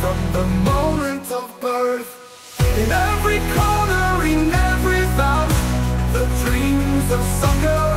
from the moment of birth. In every corner, in every valley The dreams of soccer